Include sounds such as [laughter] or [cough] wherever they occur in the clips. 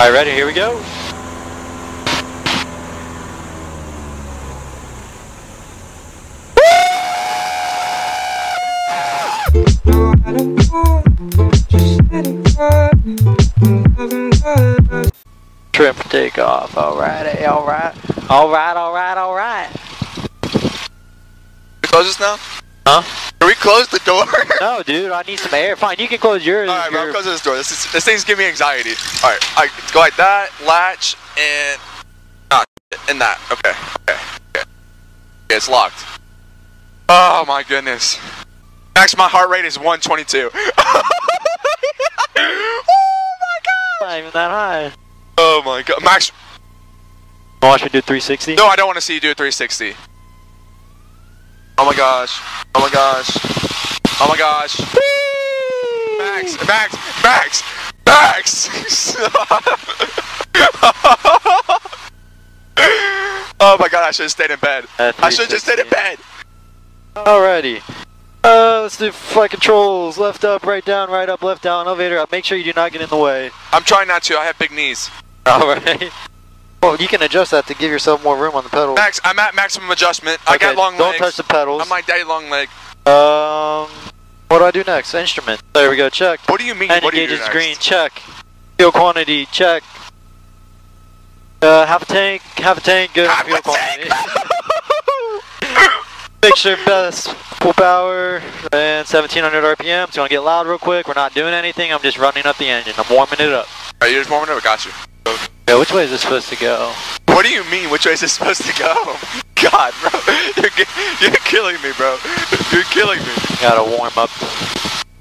Alright, ready? Here we go. Trim for takeoff. Alright, alright. Alright, alright, alright. Close this now? Huh? Close the door? [laughs] No, dude, I need some air. Fine, you can close yours. Alright, bro, I'm closing this door. This, is, this thing's giving me anxiety. Alright, I go like that, latch, and. Ah, and that. Okay, okay, okay. Okay, it's locked. Oh my goodness. Max, my heart rate is 122. [laughs] oh my god! Not even that high. Oh my god. Max, Watch me do 360. no, I don't want to see you do a 360. Oh my gosh. Oh my gosh. Oh my gosh. Max, Max, Max, Max! [laughs] oh my god, I should have stayed in bed. At I should have just stayed in bed. Alrighty. Uh, let's do flight controls. Left up, right down, right up, left down, elevator up. Make sure you do not get in the way. I'm trying not to, I have big knees. Alright. [laughs] Well, you can adjust that to give yourself more room on the pedal. Max, I'm at maximum adjustment. I got long legs. Don't touch the pedals. I'm like daddy long leg. Um, what do I do next? Instrument. There we go. Check. What do you mean? Engine what do you gauge do is next? green. Check. Fuel quantity. Check. Uh, half a tank. Half a tank. Good. Half fuel quantity. Mixture best full power and 1700 RPM. Want to get loud real quick? We're not doing anything. I'm just running up the engine. I'm warming it up. Are you just warming up? I got you. Yeah, which way is this supposed to go? What do you mean? Which way is this supposed to go? [laughs] God, bro, you're, you're killing me, bro. You're killing me. Gotta warm up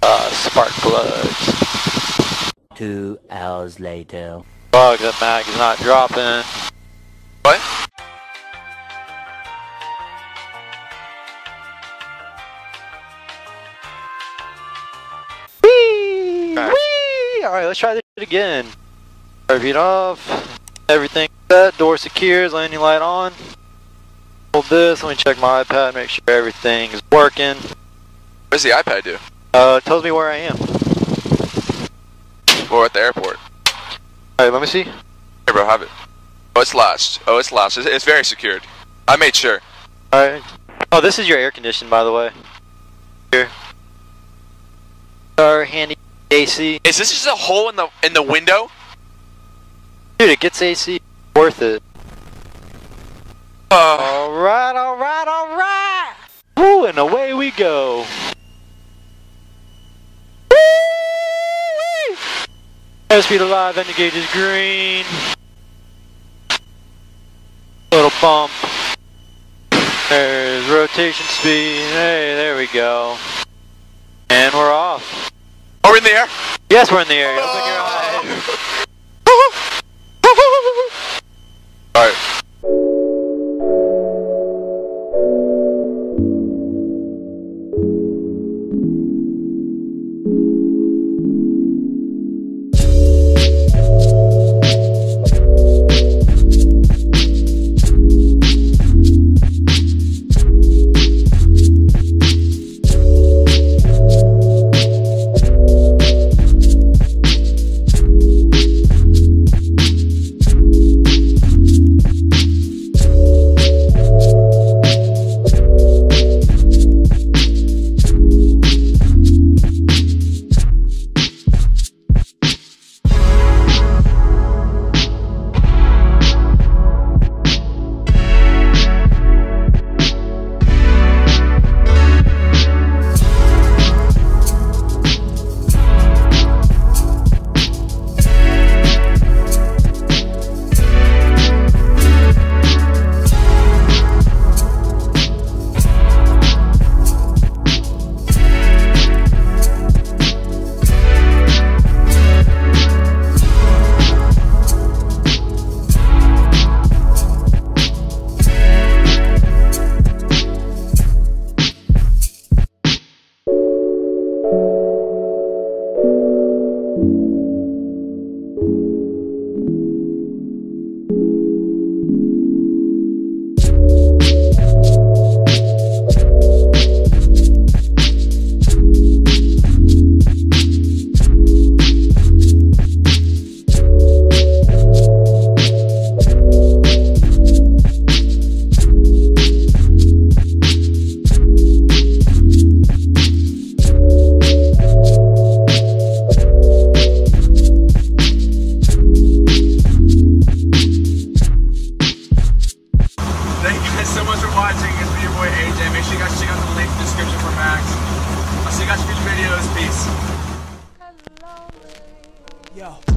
uh, spark plugs. Two hours later. Fuck, that mag is not dropping. What? Whee! Okay. Whee! Alright, let's try this shit again. Repeat off. Everything set. Door secures. Landing light on. Hold this. Let me check my iPad. Make sure everything is working. What does the iPad do? Uh, it tells me where I am. We're at the airport. Alright, let me see. Here, bro, have it. Oh, it's latched. Oh, it's latched. It's, it's very secured. I made sure. Alright. Oh, this is your air condition, by the way. Here. Our handy AC. Is this just a hole in the in the window? Dude, it gets AC. Worth it. Uh, Alright, alright, alright! Woo, and away we go. Woo-wee! Airspeed alive, engine gauge is green. Little bump. There's rotation speed. Hey, there we go. And we're off. are we in the air? Yes, we're in the air. Open your eyes. you. Peace. Yo.